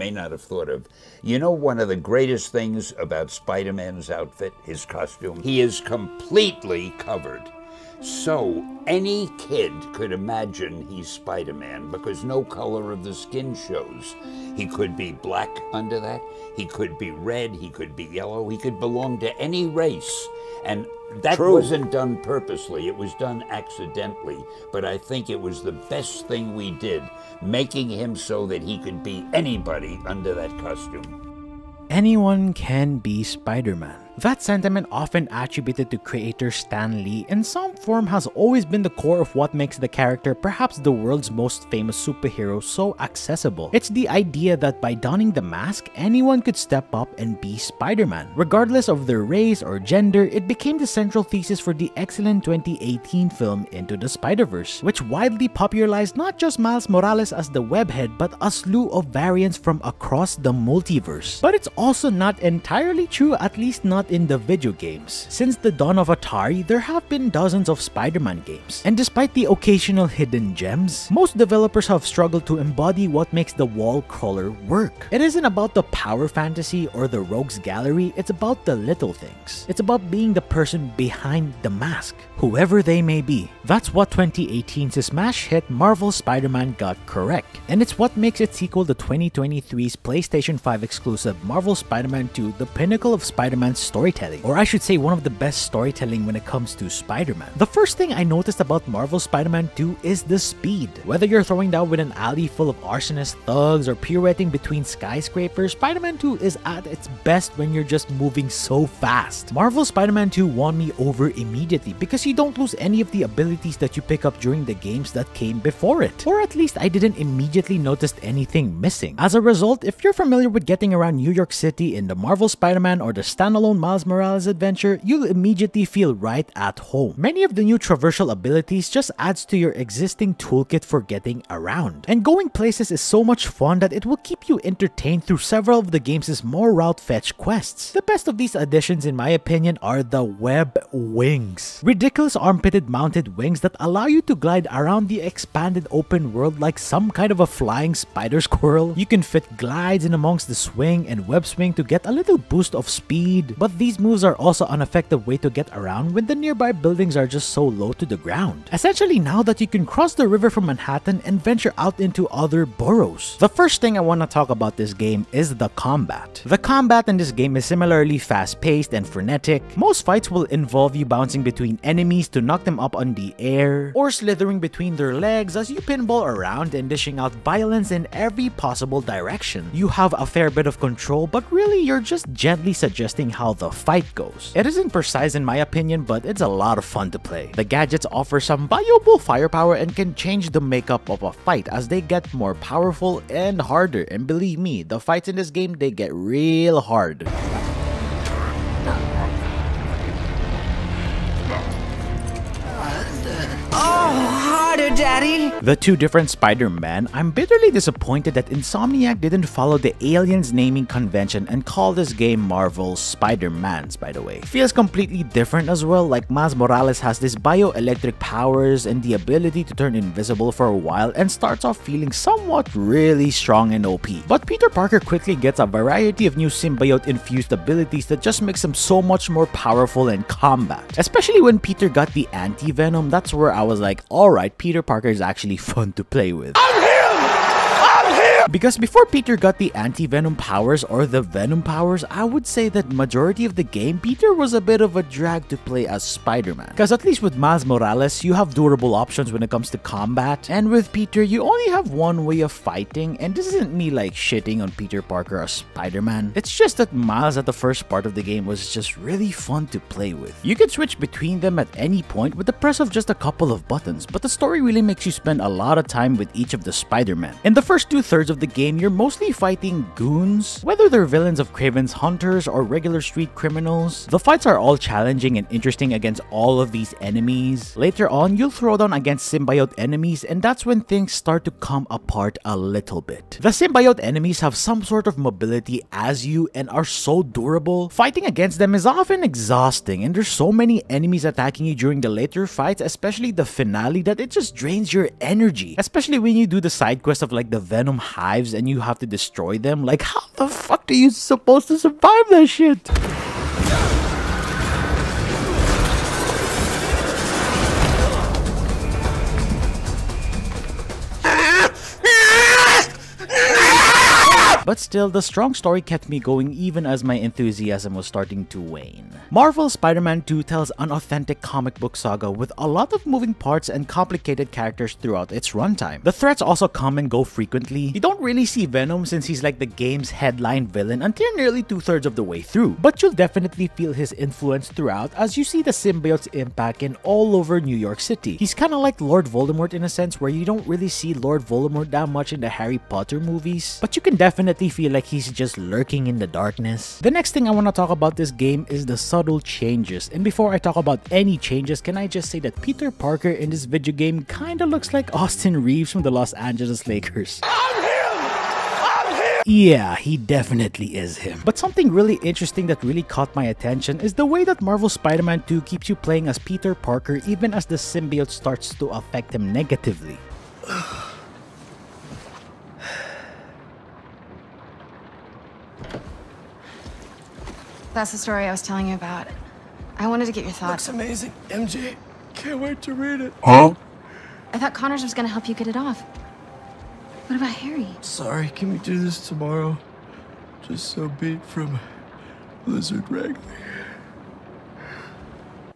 may not have thought of. You know, one of the greatest things about Spider Man's outfit, his costume, he is completely covered. So any kid could imagine he's Spider Man because no color of the skin shows. He could be black under that, he could be red, he could be yellow, he could belong to any race. And that True. wasn't done purposely, it was done accidentally. But I think it was the best thing we did, making him so that he could be anybody under that costume. Anyone can be Spider-Man. That sentiment often attributed to creator Stan Lee in some form has always been the core of what makes the character perhaps the world's most famous superhero so accessible. It's the idea that by donning the mask, anyone could step up and be Spider-Man. Regardless of their race or gender, it became the central thesis for the excellent 2018 film Into the Spider-Verse, which widely popularized not just Miles Morales as the webhead but a slew of variants from across the multiverse. But it's also not entirely true, at least not in the video games. Since the dawn of Atari, there have been dozens of Spider-Man games, and despite the occasional hidden gems, most developers have struggled to embody what makes the wall crawler work. It isn't about the power fantasy or the rogues gallery, it's about the little things. It's about being the person behind the mask, whoever they may be. That's what 2018's smash hit Marvel Spider-Man got correct, and it's what makes its sequel to 2023's PlayStation 5 exclusive Marvel Spider-Man 2 the pinnacle of Spider-Man's storytelling, or I should say one of the best storytelling when it comes to Spider-Man. The first thing I noticed about Marvel Spider-Man 2 is the speed. Whether you're throwing down with an alley full of arsonist thugs or pirouetting between skyscrapers, Spider-Man 2 is at its best when you're just moving so fast. Marvel Spider-Man 2 won me over immediately because you don't lose any of the abilities that you pick up during the games that came before it. Or at least I didn't immediately notice anything missing. As a result, if you're familiar with getting around New York City in the Marvel Spider-Man or the standalone Miles Morales adventure, you'll immediately feel right at home. Many of the new traversal abilities just adds to your existing toolkit for getting around. And going places is so much fun that it will keep you entertained through several of the game's more route fetch quests. The best of these additions in my opinion are the web wings. Ridiculous armpitted mounted wings that allow you to glide around the expanded open world like some kind of a flying spider squirrel. You can fit glides in amongst the swing and web swing to get a little boost of speed. But these moves are also an effective way to get around when the nearby buildings are just so low to the ground. Essentially now that you can cross the river from Manhattan and venture out into other boroughs. The first thing I want to talk about this game is the combat. The combat in this game is similarly fast-paced and frenetic. Most fights will involve you bouncing between enemies to knock them up on the air, or slithering between their legs as you pinball around and dishing out violence in every possible direction. You have a fair bit of control, but really you're just gently suggesting how the fight goes. It isn't precise in my opinion, but it's a lot of fun to play. The gadgets offer some valuable firepower and can change the makeup of a fight as they get more powerful and harder. And believe me, the fights in this game, they get real hard. Daddy! The two different Spider-Man, I'm bitterly disappointed that Insomniac didn't follow the Aliens naming convention and call this game Marvel's Spider-Mans, by the way. Feels completely different as well, like Miles Morales has this bioelectric powers and the ability to turn invisible for a while and starts off feeling somewhat really strong and OP. But Peter Parker quickly gets a variety of new symbiote-infused abilities that just makes him so much more powerful in combat. Especially when Peter got the anti-venom, that's where I was like, alright, Peter Parker is actually fun to play with. Oh, Because before Peter got the anti-venom powers or the venom powers, I would say that majority of the game, Peter was a bit of a drag to play as Spider-Man. Because at least with Miles Morales, you have durable options when it comes to combat, and with Peter, you only have one way of fighting, and this isn't me like shitting on Peter Parker as Spider-Man. It's just that Miles at the first part of the game was just really fun to play with. You can switch between them at any point with the press of just a couple of buttons, but the story really makes you spend a lot of time with each of the Spider-Men. In the first two thirds of the game, you're mostly fighting goons, whether they're villains of Kraven's Hunters or regular street criminals. The fights are all challenging and interesting against all of these enemies. Later on, you'll throw down against symbiote enemies and that's when things start to come apart a little bit. The symbiote enemies have some sort of mobility as you and are so durable. Fighting against them is often exhausting and there's so many enemies attacking you during the later fights, especially the finale, that it just drains your energy. Especially when you do the side quest of like the Venom High hives and you have to destroy them. Like, how the fuck are you supposed to survive that shit? But still, the strong story kept me going even as my enthusiasm was starting to wane. Marvel's Spider-Man 2 tells an authentic comic book saga with a lot of moving parts and complicated characters throughout its runtime. The threats also come and go frequently. You don't really see Venom since he's like the game's headline villain until nearly two-thirds of the way through, but you'll definitely feel his influence throughout as you see the symbiote's impact in all over New York City. He's kinda like Lord Voldemort in a sense where you don't really see Lord Voldemort that much in the Harry Potter movies, but you can definitely feel like he's just lurking in the darkness. The next thing I want to talk about this game is the subtle changes, and before I talk about any changes, can I just say that Peter Parker in this video game kinda looks like Austin Reaves from the Los Angeles Lakers. Yeah, he definitely is him. But something really interesting that really caught my attention is the way that Marvel Spider-Man 2 keeps you playing as Peter Parker even as the symbiote starts to affect him negatively. That's the story I was telling you about. I wanted to get your thoughts. Looks amazing. MJ, can't wait to read it. Oh I thought Connors was gonna help you get it off. What about Harry? Sorry, can we do this tomorrow? Just so beat from Blizzard Wrangler.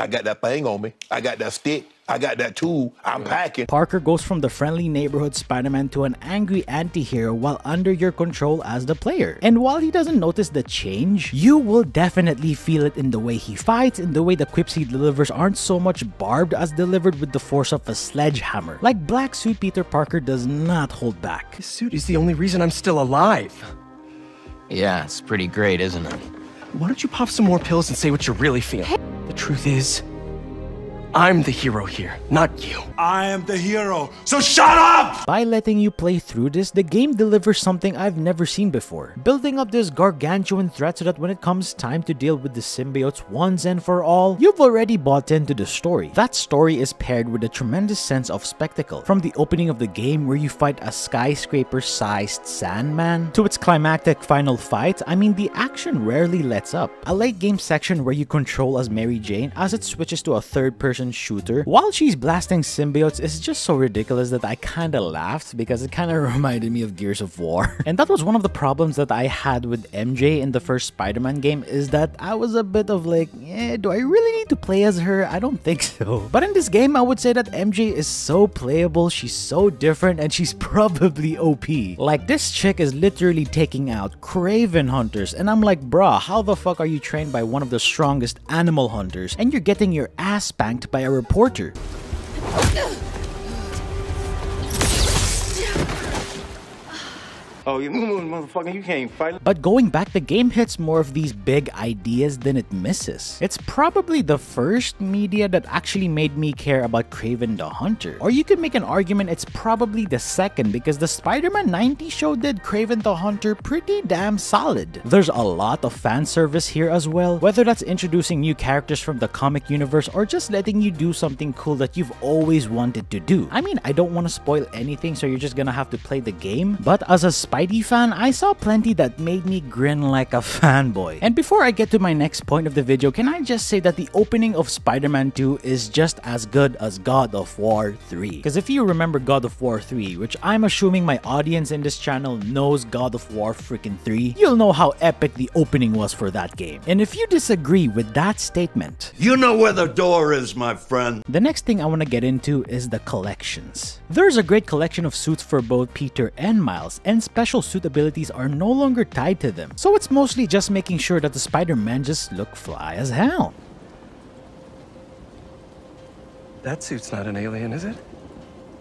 I got that thing on me. I got that stick. I got that tool. I'm packing. Parker goes from the friendly neighborhood Spider-Man to an angry anti-hero while under your control as the player. And while he doesn't notice the change, you will definitely feel it in the way he fights, in the way the quips he delivers aren't so much barbed as delivered with the force of a sledgehammer. Like Black Suit Peter Parker does not hold back. This suit is the only reason I'm still alive. Yeah, it's pretty great, isn't it? Why don't you pop some more pills and say what you really feel? The truth is, I'm the hero here, not you. I am the hero, so shut up! By letting you play through this, the game delivers something I've never seen before. Building up this gargantuan threat so that when it comes time to deal with the symbiotes once and for all, you've already bought into the story. That story is paired with a tremendous sense of spectacle. From the opening of the game where you fight a skyscraper-sized Sandman, to its climactic final fight, I mean the action rarely lets up. A late game section where you control as Mary Jane as it switches to a third-person shooter while she's blasting symbiotes is just so ridiculous that I kinda laughed because it kinda reminded me of Gears of War. and that was one of the problems that I had with MJ in the first Spider-Man game is that I was a bit of like, eh, do I really need to play as her? I don't think so. But in this game, I would say that MJ is so playable, she's so different, and she's probably OP. Like this chick is literally taking out Kraven hunters, and I'm like, bruh, how the fuck are you trained by one of the strongest animal hunters, and you're getting your ass spanked by a reporter? Oh, you motherfucker, you can't fight. But going back, the game hits more of these big ideas than it misses. It's probably the first media that actually made me care about Kraven the Hunter. Or you could make an argument it's probably the second because the Spider-Man 90 show did Kraven the Hunter pretty damn solid. There's a lot of fan service here as well, whether that's introducing new characters from the comic universe or just letting you do something cool that you've always wanted to do. I mean, I don't want to spoil anything so you're just gonna have to play the game, but as a Spidey fan, I saw plenty that made me grin like a fanboy. And before I get to my next point of the video, can I just say that the opening of Spider-Man 2 is just as good as God of War 3. Because if you remember God of War 3, which I'm assuming my audience in this channel knows God of War freaking 3, you'll know how epic the opening was for that game. And if you disagree with that statement, You know where the door is, my friend. the next thing I want to get into is the collections. There's a great collection of suits for both Peter and Miles, and special suit abilities are no longer tied to them. So it's mostly just making sure that the Spider-Man just look fly as hell. That suit's not an alien, is it?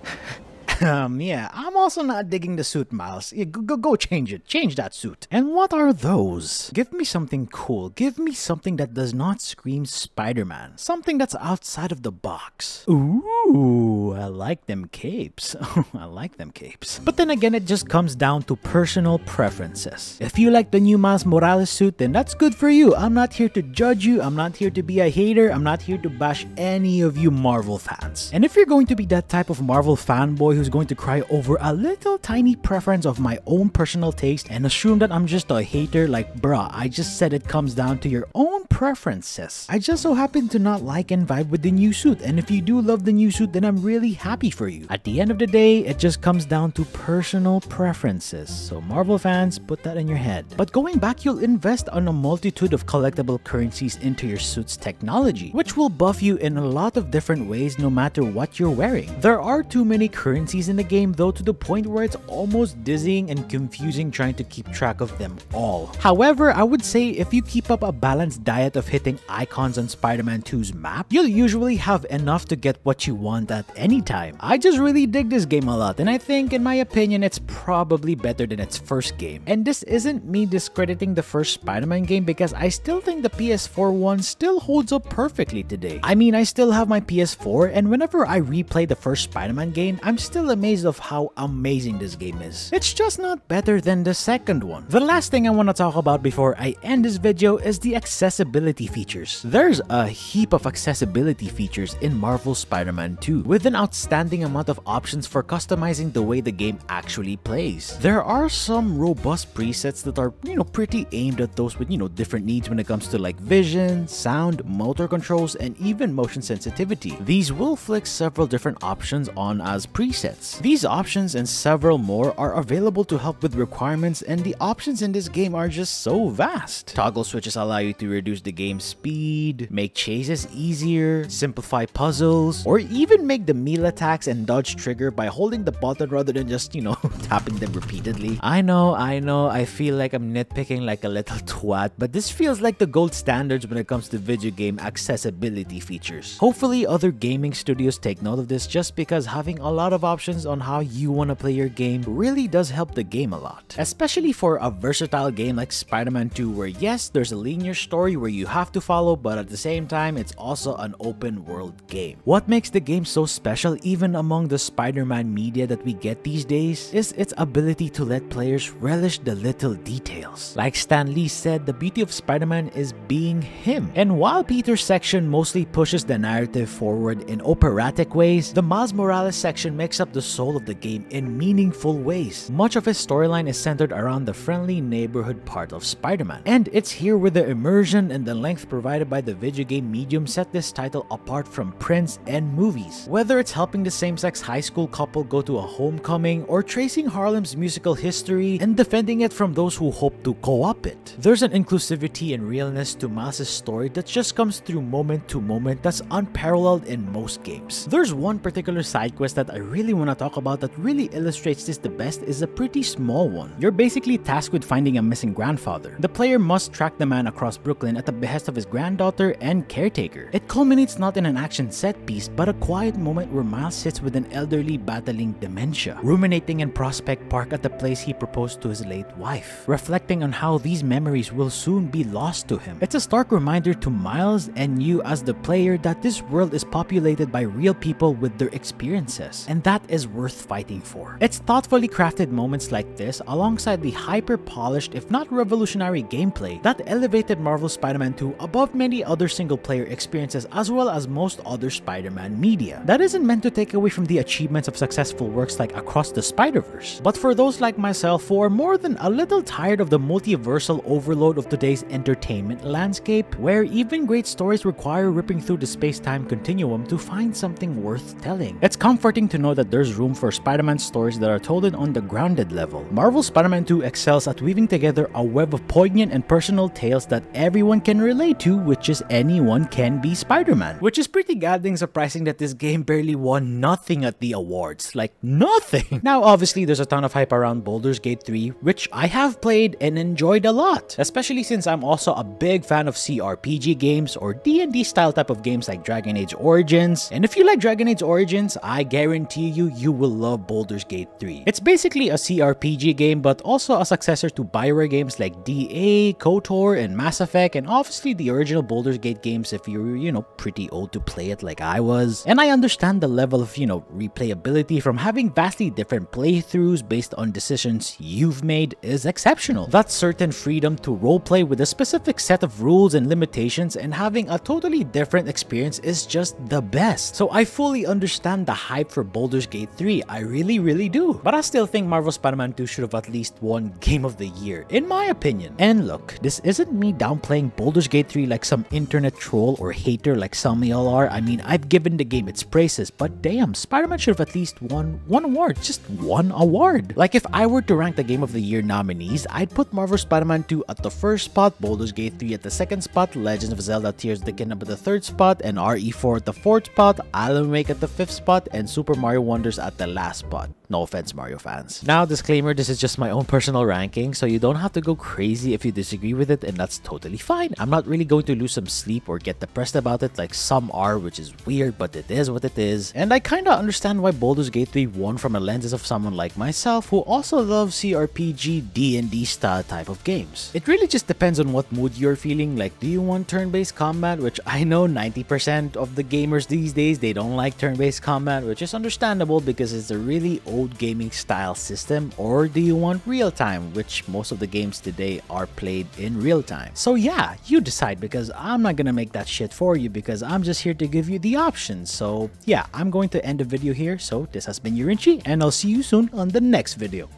Um, yeah, I'm also not digging the suit, Miles. Yeah, go, go, go change it. Change that suit. And what are those? Give me something cool. Give me something that does not scream Spider-Man. Something that's outside of the box. Ooh, I like them capes. I like them capes. But then again, it just comes down to personal preferences. If you like the new Miles Morales suit, then that's good for you. I'm not here to judge you. I'm not here to be a hater. I'm not here to bash any of you Marvel fans. And if you're going to be that type of Marvel fanboy who's is going to cry over a little tiny preference of my own personal taste and assume that I'm just a hater like bruh, I just said it comes down to your own preferences. I just so happen to not like and vibe with the new suit and if you do love the new suit then I'm really happy for you. At the end of the day, it just comes down to personal preferences. So Marvel fans, put that in your head. But going back, you'll invest on a multitude of collectible currencies into your suit's technology, which will buff you in a lot of different ways no matter what you're wearing. There are too many currencies in the game though to the point where it's almost dizzying and confusing trying to keep track of them all. However, I would say if you keep up a balanced diet of hitting icons on Spider-Man 2's map, you'll usually have enough to get what you want at any time. I just really dig this game a lot and I think in my opinion it's probably better than its first game. And this isn't me discrediting the first Spider-Man game because I still think the PS4 one still holds up perfectly today. I mean I still have my PS4 and whenever I replay the first Spider-Man game, I'm still amazed of how amazing this game is. It's just not better than the second one. The last thing I want to talk about before I end this video is the accessibility features. There's a heap of accessibility features in Marvel Spider-Man 2 with an outstanding amount of options for customizing the way the game actually plays. There are some robust presets that are, you know, pretty aimed at those with, you know, different needs when it comes to like vision, sound, motor controls, and even motion sensitivity. These will flick several different options on as presets. These options and several more are available to help with requirements and the options in this game are just so vast. Toggle switches allow you to reduce the game's speed, make chases easier, simplify puzzles, or even make the melee attacks and dodge trigger by holding the button rather than just, you know, tapping them repeatedly. I know, I know, I feel like I'm nitpicking like a little twat, but this feels like the gold standards when it comes to video game accessibility features. Hopefully other gaming studios take note of this just because having a lot of options on how you want to play your game really does help the game a lot. Especially for a versatile game like Spider-Man 2 where yes, there's a linear story where you have to follow but at the same time it's also an open world game. What makes the game so special even among the Spider-Man media that we get these days is its ability to let players relish the little details. Like Stan Lee said, the beauty of Spider-Man is being him. And while Peter's section mostly pushes the narrative forward in operatic ways, the Miles Morales section makes up the soul of the game in meaningful ways. Much of his storyline is centered around the friendly neighborhood part of Spider-Man. And it's here where the immersion and the length provided by the video game medium set this title apart from prints and movies. Whether it's helping the same-sex high school couple go to a homecoming or tracing Harlem's musical history and defending it from those who hope to co-op it. There's an inclusivity and realness to Miles' story that just comes through moment to moment that's unparalleled in most games. There's one particular side quest that I really want to talk about that really illustrates this the best is a pretty small one. You're basically tasked with finding a missing grandfather. The player must track the man across Brooklyn at the behest of his granddaughter and caretaker. It culminates not in an action set piece but a quiet moment where Miles sits with an elderly battling dementia, ruminating in Prospect Park at the place he proposed to his late wife, reflecting on how these memories will soon be lost to him. It's a stark reminder to Miles and you as the player that this world is populated by real people with their experiences, and that is worth fighting for. It's thoughtfully crafted moments like this alongside the hyper-polished if not revolutionary gameplay that elevated Marvel Spider-Man 2 above many other single-player experiences as well as most other Spider-Man media. That isn't meant to take away from the achievements of successful works like Across the Spider-Verse, but for those like myself who are more than a little tired of the multiversal overload of today's entertainment landscape, where even great stories require ripping through the space-time continuum to find something worth telling. It's comforting to know that there's room for Spider-Man stories that are told on the grounded level. Marvel Spider-Man 2 excels at weaving together a web of poignant and personal tales that everyone can relate to, which is anyone can be Spider-Man. Which is pretty goddamn surprising that this game barely won nothing at the awards. Like, nothing! Now, obviously, there's a ton of hype around Baldur's Gate 3, which I have played and enjoyed a lot. Especially since I'm also a big fan of CRPG games or D&D style type of games like Dragon Age Origins. And if you like Dragon Age Origins, I guarantee you, you will love Baldur's Gate 3. It's basically a CRPG game, but also a successor to Bioware games like DA, KOTOR, and Mass Effect, and obviously the original Baldur's Gate games if you're, you know, pretty old to play it like I was. And I understand the level of, you know, replayability from having vastly different playthroughs based on decisions you've made is exceptional. That certain freedom to roleplay with a specific set of rules and limitations and having a totally different experience is just the best. So I fully understand the hype for Baldur's Gate 3, I really really do. But I still think Marvel Spider-Man 2 should have at least won Game of the Year, in my opinion. And look, this isn't me downplaying Baldur's Gate 3 like some internet troll or hater like some y'all are. I mean, I've given the game its praises, but damn, Spider-Man should have at least won one award, just one award. Like if I were to rank the Game of the Year nominees, I'd put Marvel Spider-Man 2 at the first spot, Baldur's Gate 3 at the second spot, Legends of Zelda Tears of the Kingdom at the third spot, and RE4 at the fourth spot, Alan Wake at the fifth spot, and Super Mario Wonders at the last spot. No offense, Mario fans. Now, disclaimer, this is just my own personal ranking, so you don't have to go crazy if you disagree with it, and that's totally fine. I'm not really going to lose some sleep or get depressed about it like some are, which is weird, but it is what it is. And I kinda understand why Baldur's Gate 3 won from a lenses of someone like myself who also loves CRPG, D&D style type of games. It really just depends on what mood you're feeling, like do you want turn-based combat, which I know 90% of the gamers these days, they don't like turn-based combat, which is understandable because it's a really old gaming style system or do you want real time which most of the games today are played in real time? So yeah you decide because i'm not gonna make that shit for you because i'm just here to give you the options. So yeah i'm going to end the video here. So this has been Yorinchi and i'll see you soon on the next video